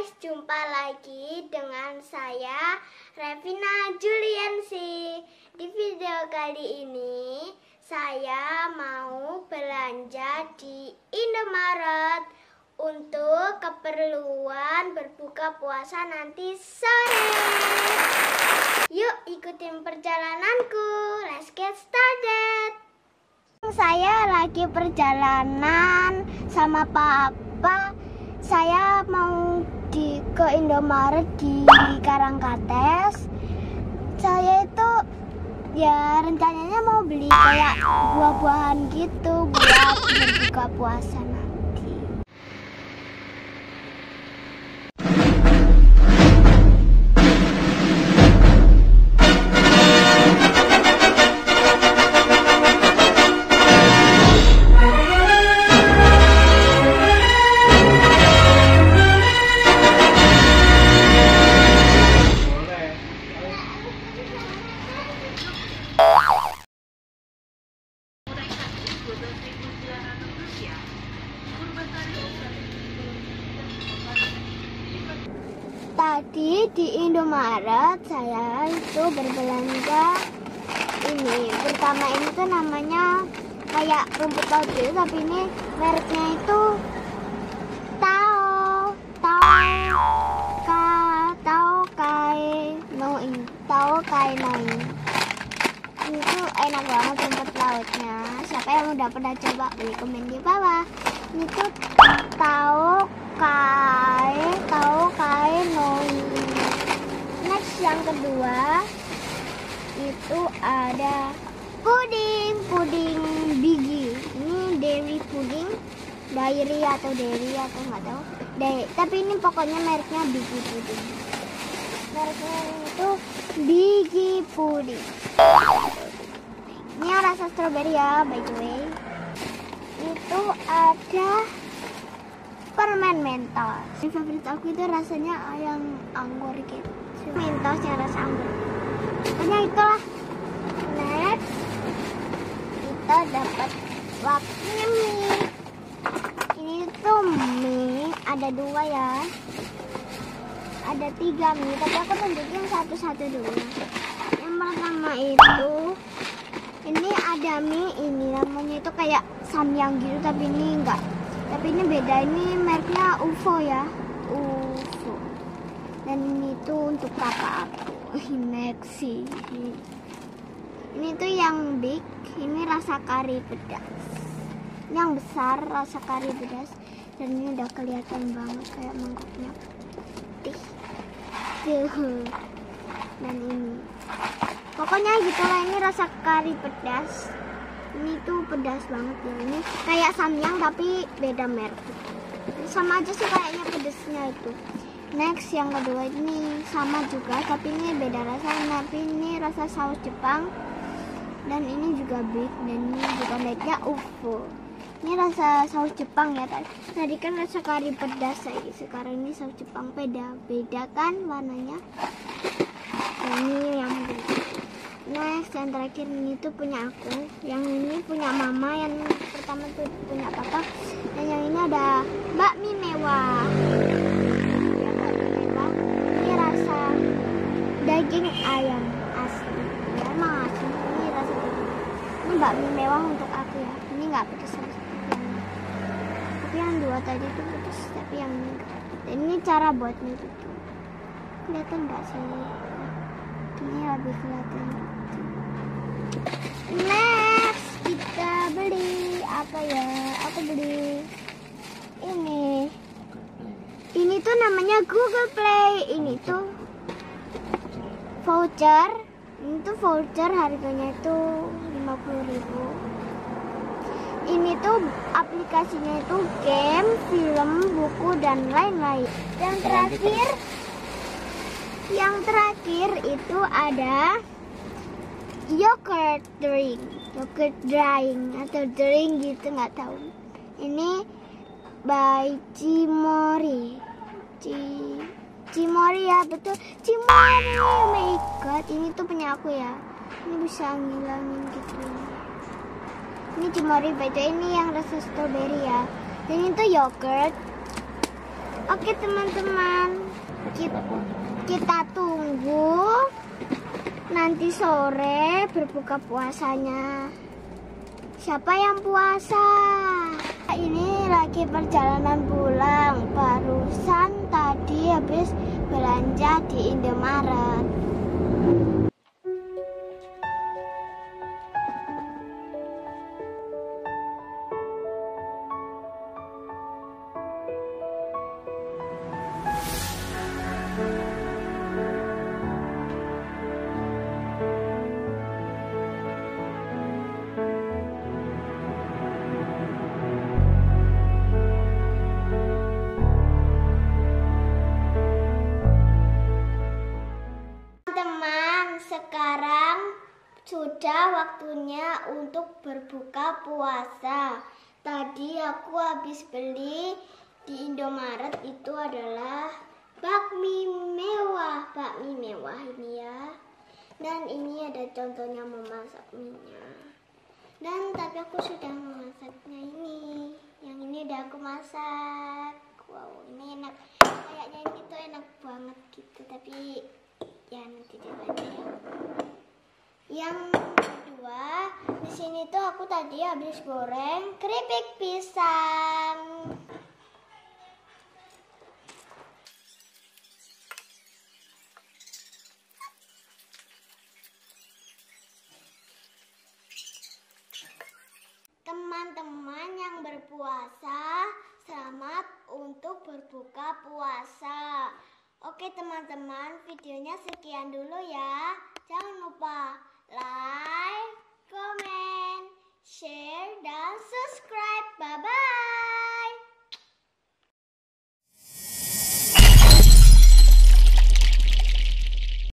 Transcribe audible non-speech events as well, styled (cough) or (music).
guys, jumpa lagi dengan saya Revina Juliansi. Di video kali ini saya mau belanja di Indomaret untuk keperluan berbuka puasa nanti sore. Yuk ikutin perjalananku. Let's get started. Saya lagi perjalanan sama papa. Saya mau di ke Indomaret di Karangkates. Saya itu ya rencananya mau beli kayak buah-buahan gitu buat berbuka puasa Indomaret saya itu berbelanja ini. Pertama ini tuh namanya kayak rumput laut gitu, tapi ini mereknya itu Tao Tao Ka Tao Kai Noing Tao Kai Noing ini. Tuh enak banget rumput lautnya. Siapa yang udah pernah coba beli komen di bawah. Ini tuh Tao Kai Tao Kai Noing next yang kedua itu ada puding puding bigi ini dairy puding dairy atau dairy atau nggak tahu. Dairy. tapi ini pokoknya mereknya bigi puding. Mereknya itu bigi puding. Ini rasa strawberry ya by the way. Itu ada permen mentos. Ini favorit aku itu rasanya yang anggur gitu mentos yang rasa anggur. Pokoknya itulah. Next kita dapat waktunya mie ini tuh mie ada dua ya. Ada tiga mie tapi aku tunjukin satu-satu dulu. Yang pertama itu ini ada mie ini namanya itu kayak samyang gitu tapi ini enggak. Tapi ini beda. Ini mereknya UFO ya. UFO dan ini tuh untuk kakak aku. (laughs) Maxi. Ini tuh yang big. Ini rasa kari pedas. Yang besar rasa kari pedas. Dan ini udah kelihatan banget kayak mangkoknya putih. Tuh. Dan ini. Pokoknya gitulah ini rasa kari pedas. Ini tuh pedas banget ya. Ini kayak samyang tapi beda merek. Sama aja sih kayaknya pedesnya itu next yang kedua ini sama juga tapi ini beda rasa tapi ini rasa saus Jepang. Dan ini juga big dan ini juga mereknya UFO ini rasa saus Jepang ya tadi tadi kan rasa kari pedas lagi sekarang ini saus Jepang beda. Beda kan warnanya? Dan ini yang next yang terakhir ini tuh punya aku. Yang ini punya mama yang pertama tuh punya papa. Dan yang ini ada bakmi mewah Ya, bakmi mewah ini rasa daging ayam asli ya emang asli ini rasa ini bakmi mewah untuk aku ya ini nggak pedes sama yang tapi yang dua tadi tuh pedes tapi yang ini ini cara buatnya gitu kelihatan nggak sih ini lebih kelihatan gitu. Next kita beli apa ya? Aku beli ini. Ini tuh namanya Google Play. Ini tuh voucher. Ini tuh voucher harganya itu 50.000. Ini tuh aplikasinya itu game, film, buku dan lain-lain. Yang terakhir yang terakhir itu ada yogurt drink yogurt drink atau drink gitu nggak tahu ini by Cimori Ci Cimori ya betul. Cimori oh my ini tuh punya aku ya. Ini bisa ngilangin gitu. Ini Cimori beda ini yang rasa strawberry ya. Dan itu yogurt. Oke teman-teman, kita, kita tunggu. Nanti sore berbuka puasanya. Siapa yang puasa? Ini lagi perjalanan pulang. Barusan tadi habis belanja di Indomaret. Sekarang sudah waktunya untuk berbuka puasa. Tadi aku habis beli di Indomaret itu adalah bakmi mewah, bakmi mewah ini ya. Dan ini ada contohnya memasak minyak. Dan tapi aku sudah memasaknya ini. Yang ini udah aku masak. Wow, ini enak. Kayaknya ini tuh enak banget gitu, tapi ya nanti ya. Yang kedua, di sini tuh aku tadi habis goreng keripik pisang. Teman-teman yang berpuasa, selamat untuk berbuka puasa. Oke teman-teman, videonya sekian dulu ya. Jangan lupa like,